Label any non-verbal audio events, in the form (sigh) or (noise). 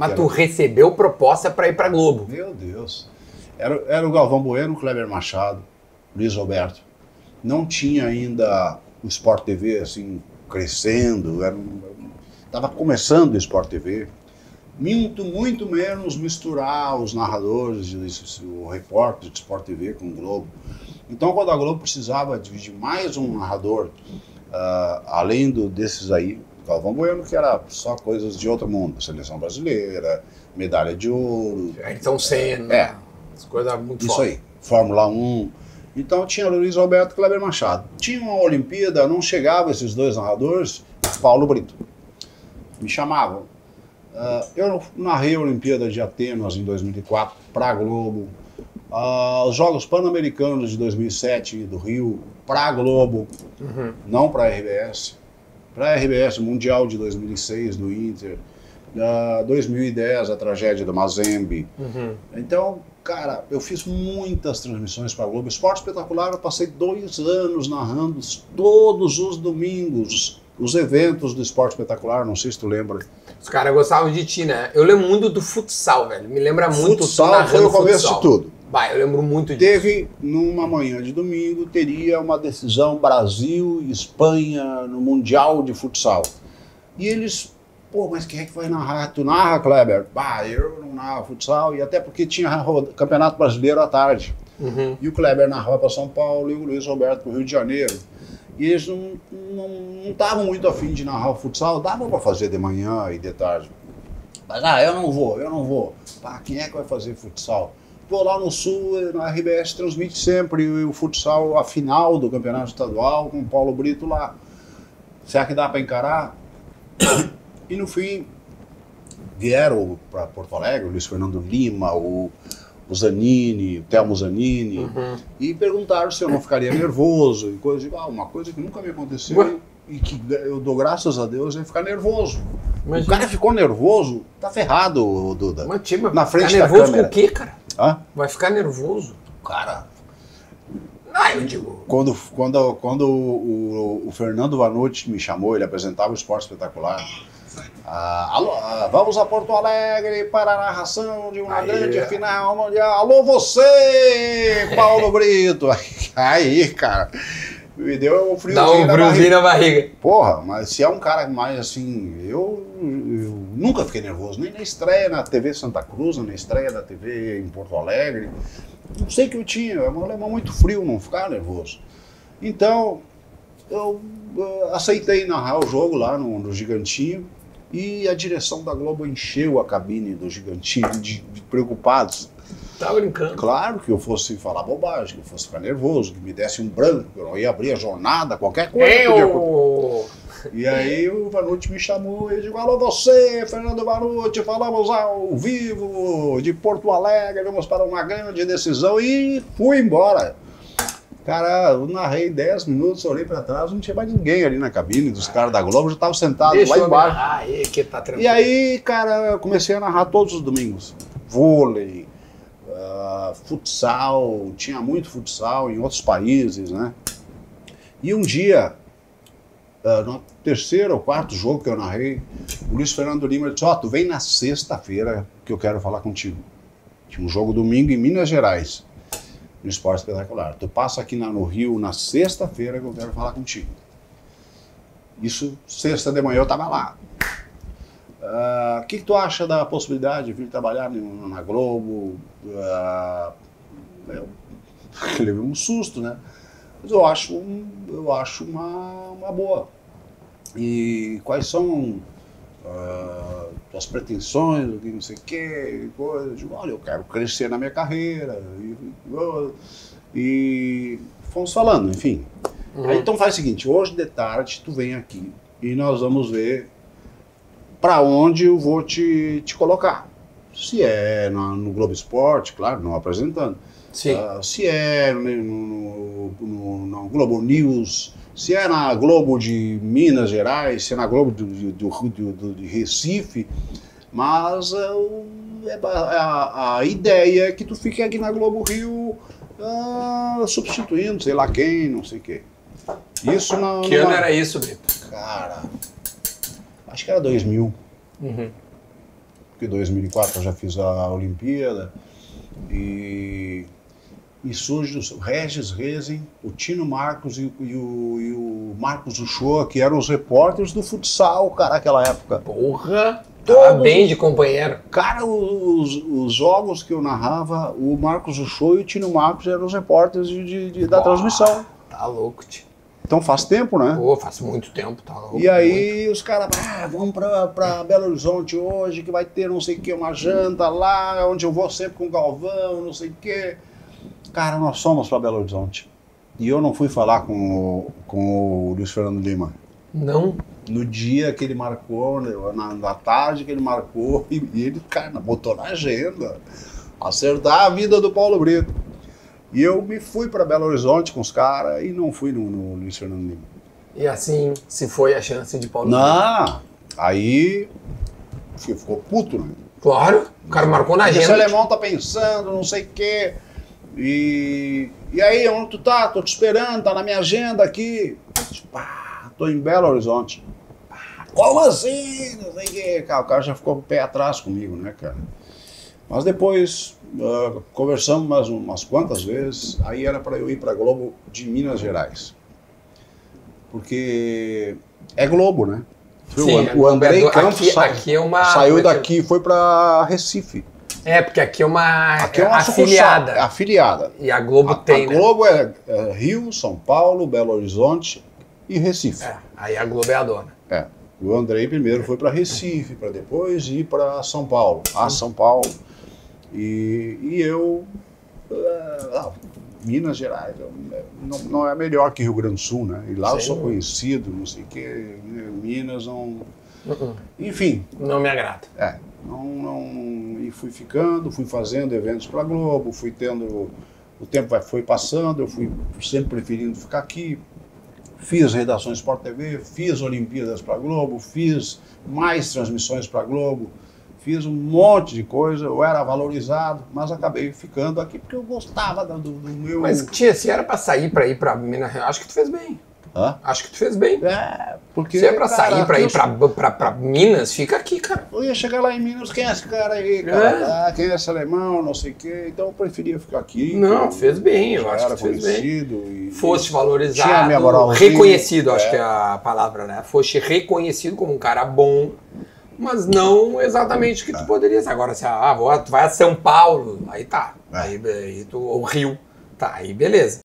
Mas tu recebeu proposta para ir pra Globo. Meu Deus. Era, era o Galvão Bueno, o Kleber Machado, Luiz Roberto. Não tinha ainda o Sport TV assim crescendo, era um, tava começando o Sport TV. Muito, muito menos misturar os narradores, o repórter de Sport TV com o Globo. Então, quando a Globo precisava de mais um narrador, uh, além do, desses aí, Galvão Bueno, que era só coisas de outro mundo, seleção brasileira, medalha de ouro. Ayrton Senna. É. As coisas muito Isso aí, Fórmula 1. Então tinha Luiz Roberto e Kleber Machado. Tinha uma Olimpíada, não chegavam esses dois narradores, Paulo Brito. Me chamavam. Ah, eu narrei a Olimpíada de Atenas em 2004 para a Globo. Ah, os Jogos Pan-Americanos de 2007 do Rio para a Globo, não para a RBS. Para a RBS, Mundial de 2006 do Inter. Ah, 2010, a tragédia do Mazembe. Uhum. Então, cara, eu fiz muitas transmissões para a Globo. Esporte Espetacular, eu passei dois anos narrando todos os domingos os eventos do Esporte Espetacular. Não sei se tu lembra. Os caras gostavam de ti, né? Eu lembro muito do futsal, velho. Me lembra muito tu Futsal narrando foi o começo futsal. de tudo. Eu lembro muito disso. Teve, numa manhã de domingo, teria uma decisão Brasil e Espanha no Mundial de Futsal. E eles, pô, mas quem é que vai narrar? Tu narra, Kleber? Bah, eu não narro futsal, e até porque tinha Campeonato Brasileiro à tarde. Uhum. E o Kleber narrava para São Paulo e o Luiz Roberto para o Rio de Janeiro. E eles não não estavam muito afim de narrar o futsal, dava para fazer de manhã e de tarde. Mas, ah, eu não vou, eu não vou. Pá, quem é que vai fazer futsal? Vou lá no Sul, na RBS transmite sempre o futsal, a final do campeonato estadual, com o Paulo Brito lá. Será que dá para encarar? E no fim, vieram para Porto Alegre, o Luiz Fernando Lima, o, o Zanini, o Telmo Zanini, Uhum. e perguntaram se eu não ficaria nervoso e coisa. Ah, uma coisa que nunca me aconteceu Ué? e que eu dou graças a Deus é ficar nervoso. O Imagina. cara ficou nervoso, tá ferrado, Duda. Mas, tipo, Na frente da nervoso câmera. com o quê, cara? Hã? Vai ficar nervoso. Cara, Ah, eu digo. quando, quando, quando o, o Fernando Vanucci me chamou, ele apresentava o Esporte Espetacular. Ah, alô, ah, vamos a Porto Alegre para a narração de uma Aí. grande final mundial. Alô, você, Paulo Brito. (laughs) Aí, cara, me deu um friozinho Dá um na friozinho barriga. na barriga. Porra, mas se é um cara mais assim, eu, eu nunca fiquei nervoso, nem na estreia na TV Santa Cruz, nem na estreia da TV em Porto Alegre. Não sei o que eu tinha, é um alemão muito frio, não ficar nervoso. Então, eu aceitei narrar o jogo lá no, no Gigantinho e a direção da Globo encheu a cabine do Gigantinho de, de preocupados. Tá brincando. Claro que eu fosse falar bobagem, que eu fosse ficar nervoso, que me desse um branco, que eu não ia abrir a jornada, qualquer coisa. acontecer. Eu... E aí o Vanucci me chamou e disse, alô você, Fernando Vanucci, falamos ao vivo de Porto Alegre, vamos para uma grande decisão e fui embora. Cara, eu narrei 10 minutos, olhei para trás, não tinha mais ninguém ali na cabine dos caras da Globo, já estavam sentados Deixa lá embaixo. aí, que tá tranquilo. E aí, cara, eu comecei a narrar todos os domingos. Vôlei, ah, futsal, tinha muito futsal em outros países, né? E um dia, ah, no terceiro ou quarto jogo que eu narrei, o Luiz Fernando Lima disse, ó, tu vem na sexta-feira que eu quero falar contigo. Tinha um jogo domingo em Minas Gerais, no Esporte Espetacular. Tu passa aqui na- no Rio na sexta-feira que eu quero falar contigo. Isso, sexta de manhã eu tava lá. Ah, O que, que tu acha da possibilidade de vir trabalhar na Globo? Ah, (laughs) eu levei um susto, né? Mas eu acho, um- eu acho uma, uma boa. E quais são ah, tuas pretensões, o que não sei o que, coisa? Eu digo, olha, eu quero crescer na minha carreira. E, e fomos falando, enfim. Aí, então faz o seguinte, hoje de tarde tu vem aqui e nós vamos ver para onde eu vou te, te colocar. Se é na- no Globo Esporte, claro, não apresentando. Ah, se é no, no, no- no Globo News, se é na Globo de Minas Gerais, se é na Globo do, do, do- do- de Recife, mas ba- a, a ideia é que tu fique aqui na Globo Rio ah, substituindo, sei lá quem, não sei o quê. Isso na. que ano era isso, Brito? Cara, acho que era 2000. Uhum. porque em 2004 eu já fiz a Olimpíada. E, e surge o Regis Rezin, o Tino Marcos e, e o, e o Marcos Uchoa, que eram os repórteres do futsal, cara, naquela época. Porra! Tava Todos- bem de companheiro. Cara, os, os jogos que eu narrava, o Marcos Uchoa e o Tino Marcos eram os repórteres de, de- de- da Uau. transmissão. Tá louco, tio. Então faz tempo, né? Pô, faz muito tempo, tá louco. E aí os caras, ah, vamos pra, pra Belo Horizonte hoje, que vai ter não sei o que, uma janta lá, onde eu vou sempre com o Galvão, não sei o que. Cara, nós fomos pra Belo Horizonte. E eu não fui falar com o, com o Luiz Fernando Lima. Não. No dia que ele marcou, né, na, na tarde que ele marcou, e, (laughs) e ele, cara, botou na agenda. Acertar a vida do Paulo Brito. E eu me fui pra Belo Horizonte com os caras e não fui no, no Luiz Fernando Lima. E assim se foi a chance de Paulo. Não, aí fi- ficou puto, né? Claro, o cara marcou na Esse agenda. alemão tá pensando, não sei o quê. E, e aí, onde tu tá? Tô te esperando, tá na minha agenda aqui. Pá, tô em Belo Horizonte. Pá, Como assim? Não sei o quê. Cara, o cara já ficou com o pé atrás comigo, né, cara? Mas depois ah, conversamos mais umas quantas vezes. Aí era para eu ir para Globo de Minas Gerais. Porque é Globo, né? Sim, o, o Andrei aqui- Campos sa- aqui é uma- saiu é daqui e foi para Recife. É, porque aqui é uma, Aqui é uma sucursal, afiliada. é afiliada. E a Globo A, tem, a né? Globo é, é Rio, São Paulo, Belo Horizonte e Recife. É, aí a Globo é a dona. É. O Andrei primeiro foi para Recife, para depois ir para São Paulo, a São Paulo. E, e eu, ah, Minas Gerais, eu- não, não é melhor que Rio Grande do Sul, né? E lá eu Sim. sou conhecido, não sei o quê, Minas não. Uh-uh. Enfim, Não me agrada. é, não, não, e fui ficando, fui fazendo eventos para Globo, fui tendo, o tempo foi passando, eu fui sempre preferindo ficar aqui. Fiz redações Sport TV, fiz Olimpíadas para Globo, fiz mais transmissões para Globo, fiz um monte de coisa, eu era valorizado, mas acabei ficando aqui porque eu gostava do, do meu. Mas, tia, se era pra sair pra ir pra Minas Gerais, acho que tu fez bem. Hã? Acho que tu fez bem. É, porque. Se é pra cara, sair pra ir pra, pra, pra Minas, fica aqui, cara. Eu ia chegar lá em Minas, quem é esse cara aí, cara? É. Ah, quem é esse alemão, não sei o quê. Então eu preferia ficar aqui. Não, fez bem, eu acho que fez bem. E, Foste valorizado, reconhecido, acho é. que é a palavra, né? Foste reconhecido como um cara bom, mas não exatamente o que tu poderia ser. Agora, se ah, vou- tu vai a São Paulo, aí tá. Aí, aí tu, ou Rio, tá, aí beleza.